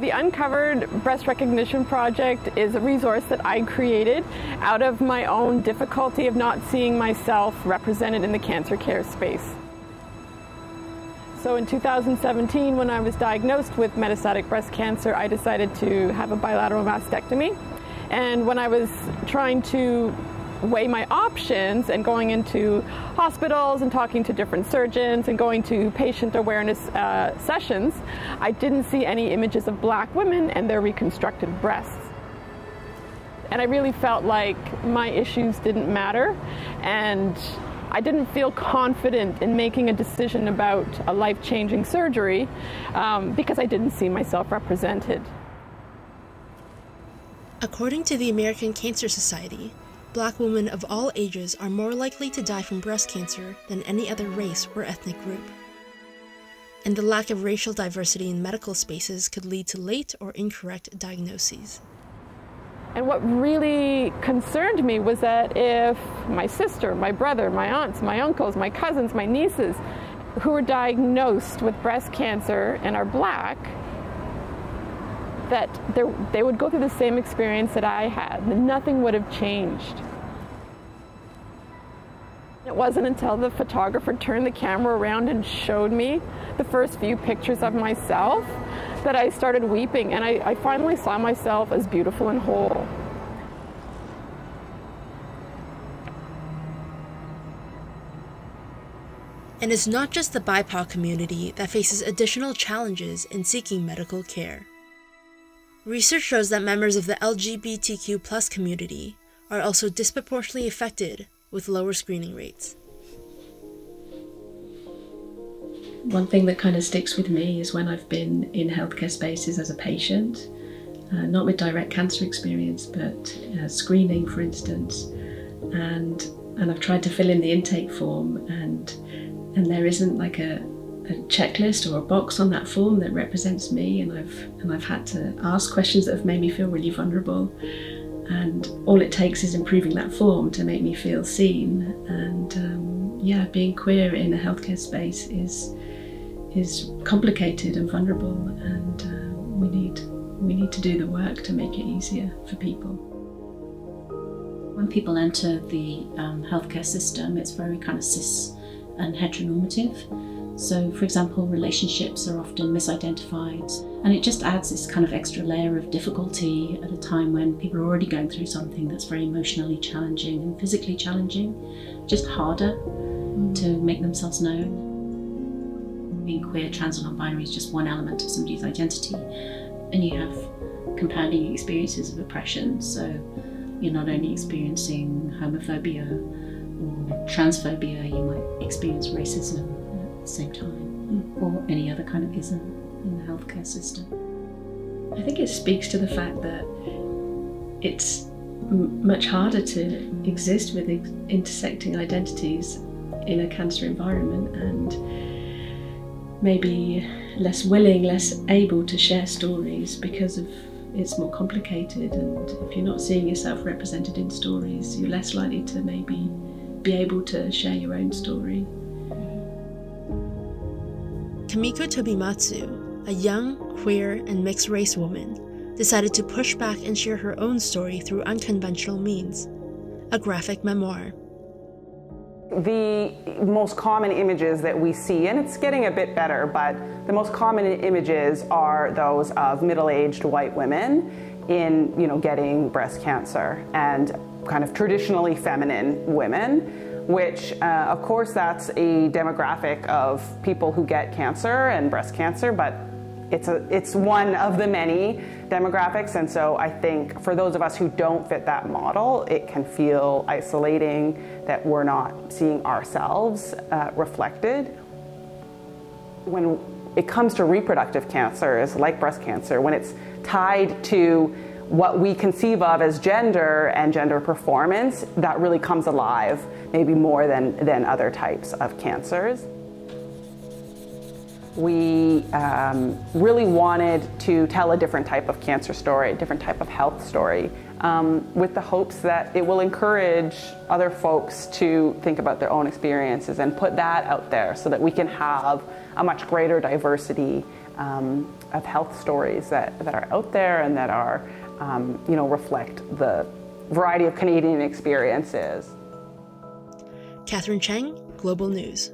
The Uncovered Breast Recognition Project is a resource that I created out of my own difficulty of not seeing myself represented in the cancer care space. So in 2017, when I was diagnosed with metastatic breast cancer, I decided to have a bilateral mastectomy. And when I was trying to weigh my options and going into hospitals and talking to different surgeons and going to patient awareness uh, sessions, I didn't see any images of black women and their reconstructed breasts. And I really felt like my issues didn't matter and I didn't feel confident in making a decision about a life changing surgery um, because I didn't see myself represented. According to the American Cancer Society, black women of all ages are more likely to die from breast cancer than any other race or ethnic group. And the lack of racial diversity in medical spaces could lead to late or incorrect diagnoses. And what really concerned me was that if my sister, my brother, my aunts, my uncles, my cousins, my nieces, who were diagnosed with breast cancer and are black, that they would go through the same experience that I had, nothing would have changed. It wasn't until the photographer turned the camera around and showed me the first few pictures of myself that I started weeping and I, I finally saw myself as beautiful and whole. And it's not just the BIPOC community that faces additional challenges in seeking medical care. Research shows that members of the LGBTQ community are also disproportionately affected with lower screening rates. One thing that kind of sticks with me is when I've been in healthcare spaces as a patient, uh, not with direct cancer experience, but uh, screening, for instance, and and I've tried to fill in the intake form, and and there isn't like a a checklist or a box on that form that represents me and I've and I've had to ask questions that have made me feel really vulnerable. And all it takes is improving that form to make me feel seen. And um, yeah being queer in a healthcare space is is complicated and vulnerable and uh, we need we need to do the work to make it easier for people. When people enter the um, healthcare system it's very kind of cis and heteronormative so, for example, relationships are often misidentified, and it just adds this kind of extra layer of difficulty at a time when people are already going through something that's very emotionally challenging and physically challenging, just harder mm. to make themselves known. Being queer, trans, or non binary is just one element of somebody's identity, and you have compounding experiences of oppression. So, you're not only experiencing homophobia or transphobia, you might experience racism the same time, hmm. or any other kind of ism in the healthcare system. I think it speaks to the fact that it's m- much harder to exist with ex- intersecting identities in a cancer environment and maybe less willing, less able to share stories because of it's more complicated. And if you're not seeing yourself represented in stories you're less likely to maybe be able to share your own story Kimiko Tobimatsu, a young, queer, and mixed race woman, decided to push back and share her own story through unconventional means a graphic memoir. The most common images that we see, and it's getting a bit better, but the most common images are those of middle-aged white women in, you know, getting breast cancer and kind of traditionally feminine women which uh, of course that's a demographic of people who get cancer and breast cancer, but it's, a, it's one of the many demographics. And so I think for those of us who don't fit that model, it can feel isolating that we're not seeing ourselves uh, reflected. When it comes to reproductive cancers like breast cancer, when it's tied to what we conceive of as gender and gender performance, that really comes alive, maybe more than, than other types of cancers. We um, really wanted to tell a different type of cancer story, a different type of health story, um, with the hopes that it will encourage other folks to think about their own experiences and put that out there so that we can have a much greater diversity um, of health stories that, that are out there and that are, um, you know, reflect the variety of Canadian experiences. Katherine Cheng, Global News.